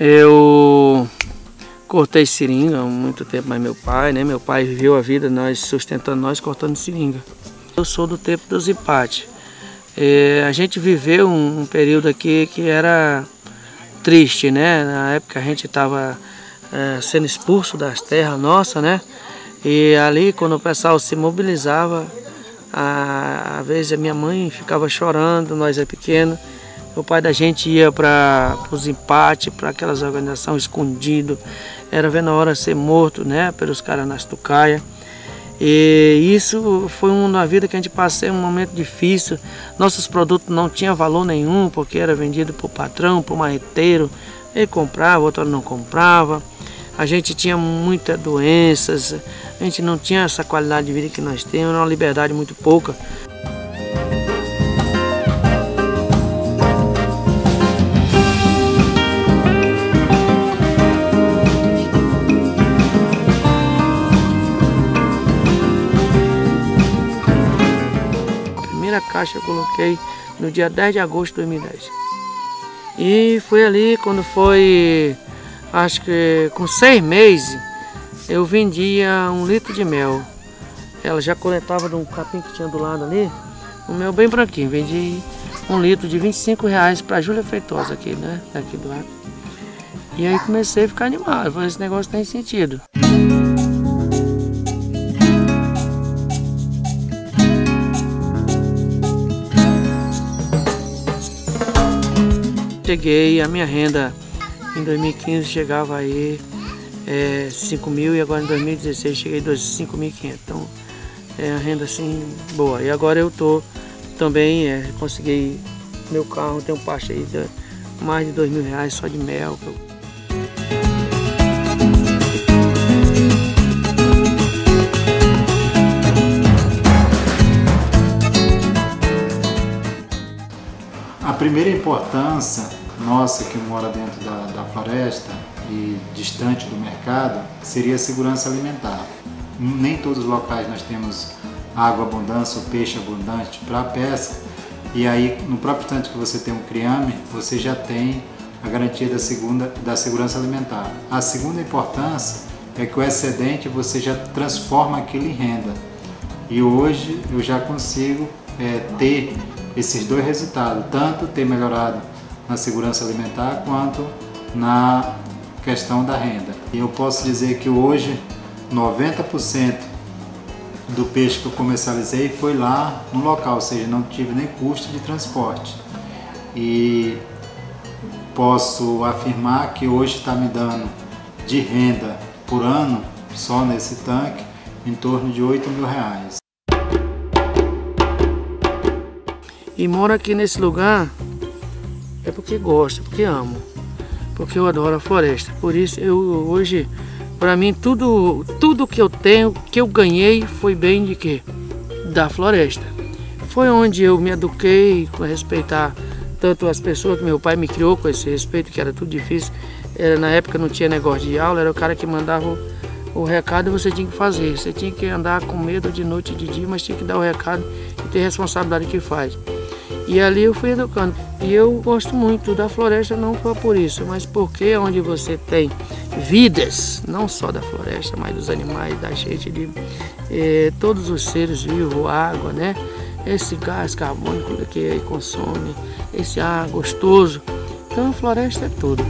Eu cortei seringa há muito tempo, mas meu pai, né? Meu pai viveu a vida nós sustentando nós cortando seringa. Eu sou do tempo dos empates. É, a gente viveu um, um, período aqui que era triste, né? Na época a gente estava é, sendo expulso das terras nossas, né? E ali quando o pessoal se mobilizava, a, às vezes a minha mãe ficava chorando, nós é pequeno. O pai da gente ia para os empates, para aquelas organizações escondidas. Era vendo a hora ser morto, né? Pelos caras nas tucaias. E isso foi uma vida que a gente passou um momento difícil. Nossos produtos não tinham valor nenhum, porque era vendido para o patrão, para o marreteiro. Ele comprava, outro não comprava. A gente tinha muitas doenças, a gente não tinha essa qualidade de vida que nós temos, uma liberdade muito pouca. Caixa coloquei no dia 10 de agosto de 2010. E foi ali quando foi, acho que com seis meses, eu vendia um litro de mel. Ela já coletava de um capim que tinha do lado ali, o mel bem branquinho. Vendi um litro de 25 reais para Júlia Feitosa aqui, né? Aqui do lado. E aí comecei a ficar animado, falei, esse negócio tem sentido. Cheguei, a minha renda em 2015 chegava aí é, 5 mil e agora em 2016 cheguei a 5.500. Então é a renda assim boa. E agora eu tô também, é, consegui meu carro, tem um parte aí de mais de 2 mil reais só de mel. A primeira importância nossa que mora dentro da, da floresta e distante do mercado seria a segurança alimentar. Nem todos os locais nós temos água abundância ou peixe abundante para pesca e aí no próprio instante que você tem um criame, você já tem a garantia da, segunda, da segurança alimentar. A segunda importância é que o excedente você já transforma aquilo em renda. E hoje eu já consigo é, ter esses dois resultados, tanto ter melhorado na segurança alimentar quanto na questão da renda. E eu posso dizer que hoje 90% do peixe que eu comercializei foi lá no local, ou seja, não tive nem custo de transporte. E posso afirmar que hoje está me dando de renda por ano, só nesse tanque, em torno de 8 mil reais. E moro aqui nesse lugar é porque gosto, porque amo, porque eu adoro a floresta. Por isso eu hoje, para mim tudo, tudo que eu tenho, que eu ganhei foi bem de quê? Da floresta. Foi onde eu me eduquei com respeitar tanto as pessoas que meu pai me criou com esse respeito, que era tudo difícil. Era, na época não tinha negócio de aula, era o cara que mandava o, o recado e você tinha que fazer. Você tinha que andar com medo de noite e de dia, mas tinha que dar o recado e ter responsabilidade que faz. E ali eu fui educando. E eu gosto muito da floresta, não só por isso, mas porque é onde você tem vidas, não só da floresta, mas dos animais, da gente, de eh, todos os seres vivos, água, né? Esse gás carbônico que consome, esse ar gostoso. Então a floresta é tudo.